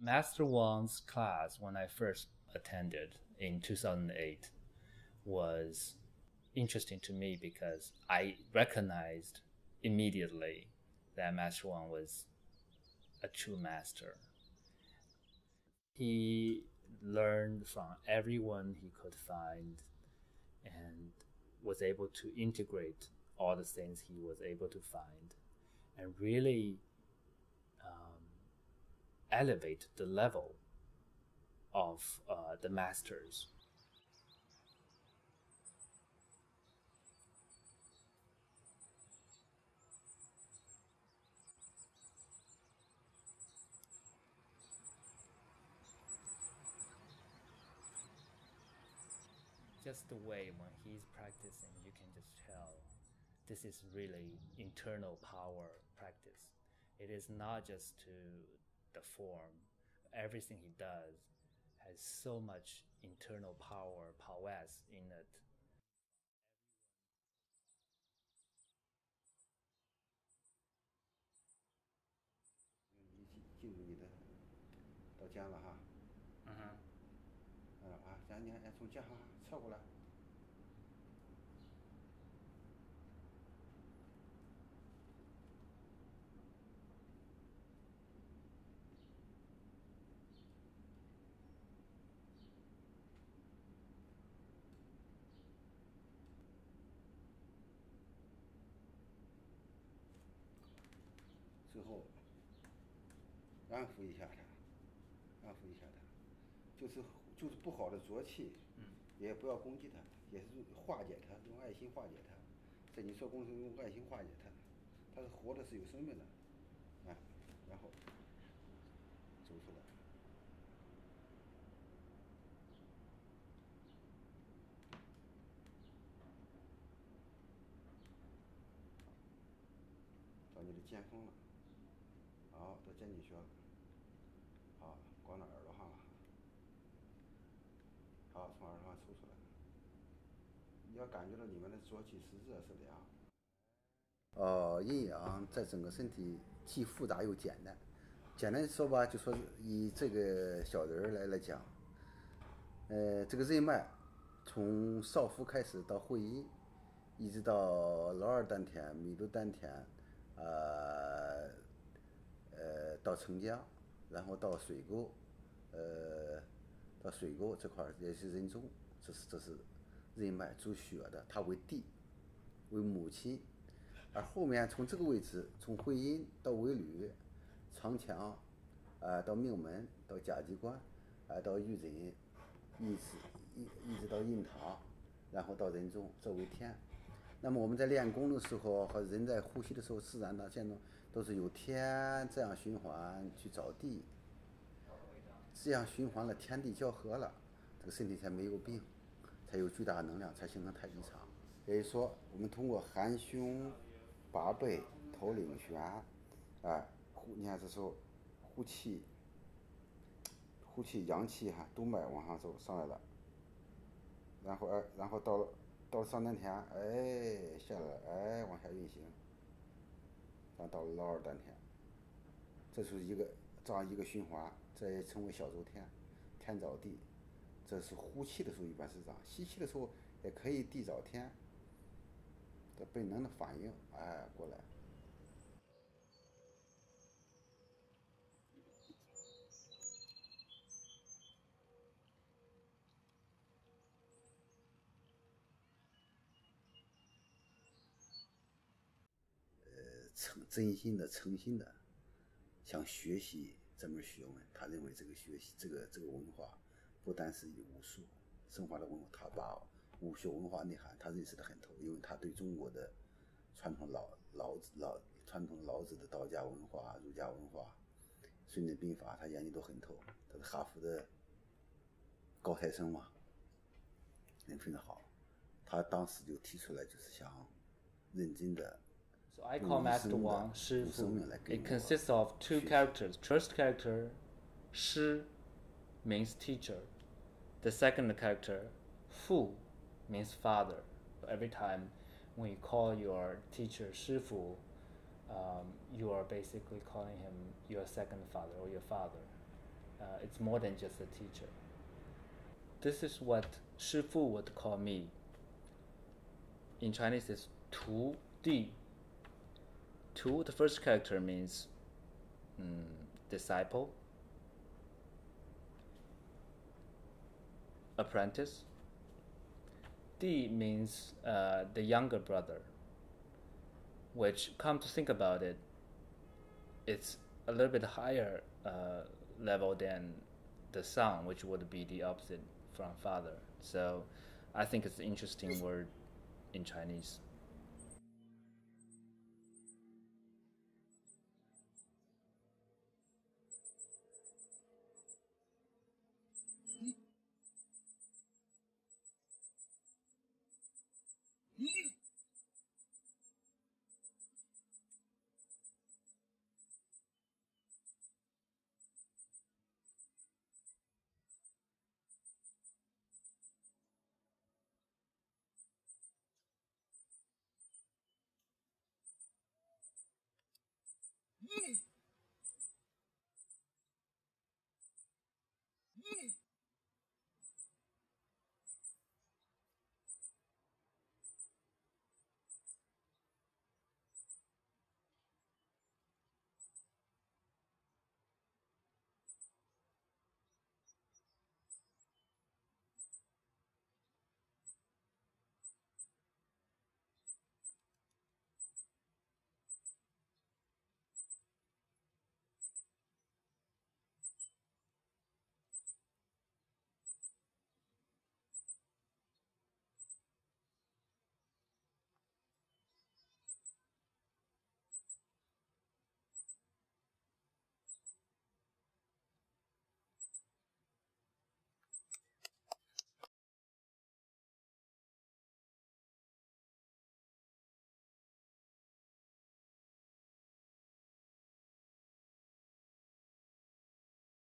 Master Wang's class, when I first attended in 2008, was interesting to me because I recognized immediately that Master Wang was a true master. He learned from everyone he could find and was able to integrate all the things he was able to find and really elevate the level of uh, the masters. Just the way when he's practicing, you can just tell this is really internal power practice. It is not just to the form. Everything he does has so much internal power, prowess in it. 一起进入你的到肩了哈，嗯哼，嗯啊，咱你看哎从肩哈侧过来， 最后安抚一下他，安抚一下他，就是就是不好的浊气，嗯，也不要攻击他，也是化解他，用爱心化解他，在你做工程中用爱心化解他，他是活的是有生命的，啊，然后走出来。到你的肩峰了，好，都肩进去了，好，光到耳朵上了，好，从耳朵上抽出来，你要感觉到里面的浊气是热是凉。呃，阴阳在整个身体既复杂又简单。简单说吧，就说以这个小人儿来来讲，呃，这个任脉从少腹开始到会阴，一直到劳二丹田、弥足丹田，呃，到承浆，然后到水沟，呃，到水沟这块儿也是人中，这是这是任脉主血的，它为地，为母亲。而后面从这个位置，从会阴到尾闾、长强，啊、到命门，到甲基关，啊、到玉枕，一直一一直到印堂，然后到人中，这为天。那么我们在练功的时候和人在呼吸的时候，自然的见到都是由天这样循环去找地，这样循环了，天地交合了，这个身体才没有病，才有巨大的能量，才形成太极场。也就是说，我们通过含胸、拔背、头领旋，啊，呼，你看这时候呼气，呼气阳气哈，督脉往上走上来了，然后哎，然后到了到了上丹田，哎，下来，哎，往下运行，然后到了老二丹田，这是一个这样一个循环，这也称为小周天，天找地，这是呼气的时候一般是这样，吸气的时候也可以地找天，这本能的反应，哎，过来。诚真心的、诚心的想学习这门学问。他认为这个学习、这个这个文化不单是以武术、升华的文化，他把武学文化内涵他认识的很透，因为他对中国的传统老老子老传统老子的道家文化、儒家文化、孙子兵法，他研究都很透。他是哈佛的高材生嘛，人非常好。他当时就提出来，就是想认真的。So I call Master Wang Shi Fu. It consists of two characters. First character, Shi, means teacher. The second character, Fu, means father. Every time when you call your teacher Shi Fu, um, you are basically calling him your second father or your father. Uh, it's more than just a teacher. This is what Shi Fu would call me. In Chinese, it's Tu Di Tu, the first character means mm, disciple, apprentice. D means uh, the younger brother, which, come to think about it, it's a little bit higher uh, level than the son, which would be the opposite from father. So I think it's an interesting word in Chinese. Mm.